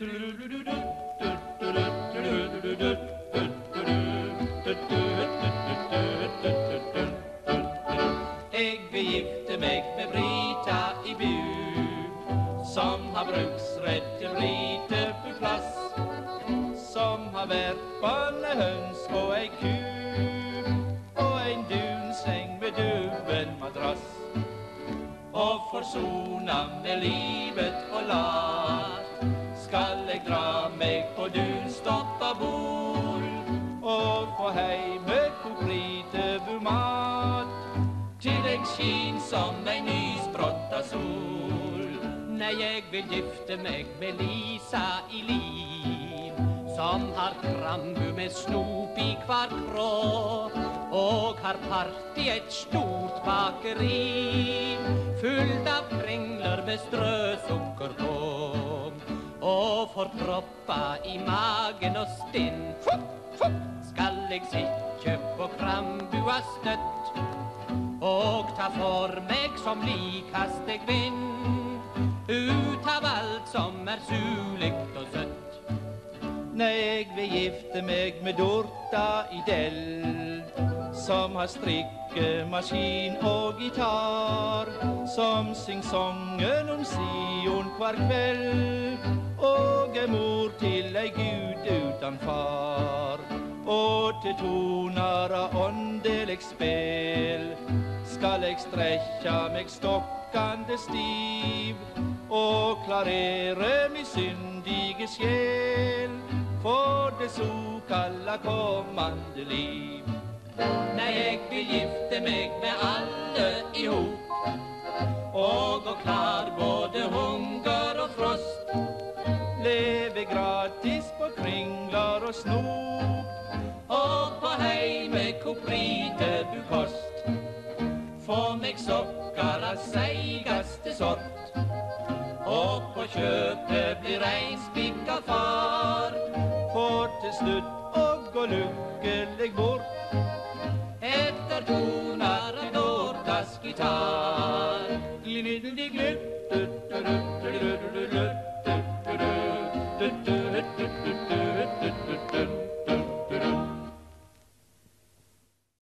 Jeg vil gifte meg med Brita i bu, som har bruksrett til Brite på plass. Som har vært ballehøns og ei ku, og en dunseng med duvenmadrass. Og forsona med livet og lat, og heim heime koprite bumat til eg skin som ei nysprotta sol. Nei, jeg vil gifte meg med Lisa i liv, som har krambu med snop i hver krå, og har part i et stort bakeri, fullt av kringler med strøsukker på. Og for proppa i magen og stinn, skal jeg sitte på krambua støtt og ta for meg som likast jeg vinn ut av alt som er sulikt og søtt. Nei, jeg vil gifte meg med Dorta i Dell, som har strikkemaskin og gitar, som syng songen om Sion hver kveld, og er mor til ei gud utan far. Til toner av åndelig spel skal jeg strekja meg stokkande stiv og klarere mi syndige sjel for det såkalla kommande liv. Nei, jeg vil gifte meg med alle i hop og gå klar både hunger og frost. Leve gratis på kringler og snop heime du kost Få meg sokkar av seigaste sort. Og på kjøpet blir reinspikka far. For til slutt å gå lykkelig bort. Etter tonar av Dordas gitar. Glinidliglutt,